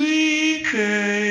DK